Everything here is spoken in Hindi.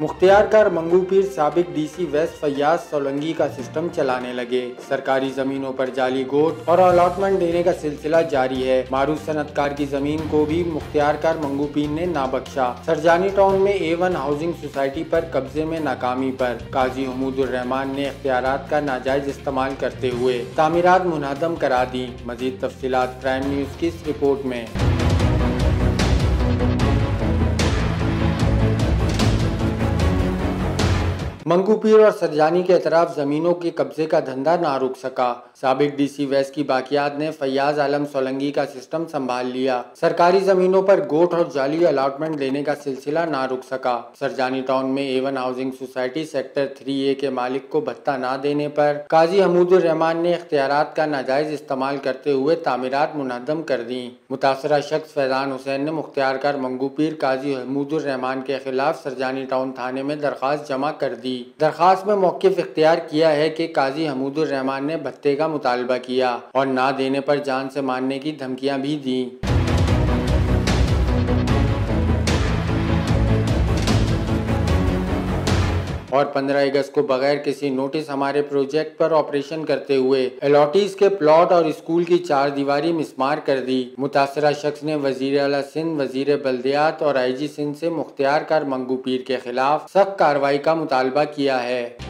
मुख्तियार कर मंगू पीर सबक D C West Faiyaz Solangi का सिस्टम चलाने लगे। सरकारी जमीनों पर जाली गोट और अलॉटमेंट देने का सिलसिला जारी है। मारूफ सनतकार की ज़मीन को भी मुख्तियार कर मंगू पीर ने ना बख्शा। सरजानी टाउन में ए वन हाउसिंग सोसाइटी पर कब्जे में नाकामी पर। काजी हमूदुररहमान ने अख्तियार का नाजायज इस्तेमाल करते हुए तामीरत मुनहदम करा दी। मजीद तफसीत प्राइम न्यूज़ की इस रिपोर्ट में। मंगूपीर और सरजानी के अतराफ जमीनों के कब्जे का धंधा ना रुक सका। सबक डी सी वेस्ट की बाकियात ने फैयाज आलम सोलंगी का सिस्टम संभाल लिया। सरकारी जमीनों पर गोट और जाली अलाटमेंट देने का सिलसिला ना रुक सका। सरजानी टाउन में Avon housing society sector three A के मालिक को भत्ता न देने पर काजी हमूदुररहमान ने इख्तियार का नाजायज इस्तेमाल करते हुए तामीरत मुनदम कर दी। मुतासरा शख्स फैजान हुसैन ने मुख्तियार कर मंगूपीर काजी हमूदुररहमान के खिलाफ सरजानी टाउन थाने में दरख्वास्त जमा कर दी। की दरख्वास्त में मौकफ इख्तियार किया है कि काजी हमूदुररहमान ने भत्ते का मुतालबा किया और ना देने पर जान से मारने की धमकियाँ भी दी। और 15 अगस्त को बगैर किसी नोटिस हमारे प्रोजेक्ट पर ऑपरेशन करते हुए एलोटीज के प्लॉट और स्कूल की चार दीवार मिसमार कर दी। मुतासरा शख्स ने वज़ीर अला सिंध वज़ीर बल्दियात और आई जी सिंध ऐसी मुख्तियार कर मंगू पीर के खिलाफ सख्त कार्रवाई का मुतालबा किया है।